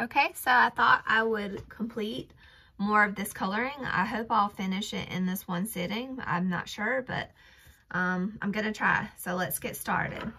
Okay, so I thought I would complete more of this coloring. I hope I'll finish it in this one sitting. I'm not sure, but um, I'm gonna try. So let's get started.